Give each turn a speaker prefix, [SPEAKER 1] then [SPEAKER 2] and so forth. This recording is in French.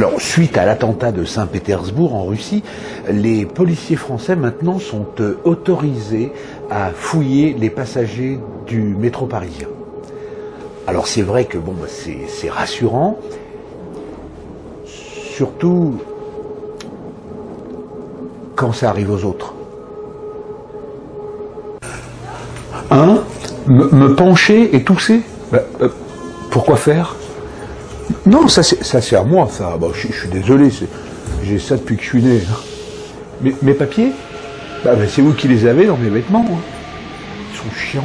[SPEAKER 1] Alors, suite à l'attentat de Saint-Pétersbourg en Russie, les policiers français maintenant sont euh, autorisés à fouiller les passagers du métro parisien. Alors c'est vrai que bon, bah, c'est rassurant, surtout quand ça arrive aux autres. Hein me, me pencher et tousser? Bah, euh, Pourquoi faire? Non, ça c'est à moi, ça. Bah, je, suis désolé, j'ai ça depuis que je suis né. hein. Mais, mes papiers? Bah, C'est vous qui les avez dans mes vêtements. Ils sont chiants.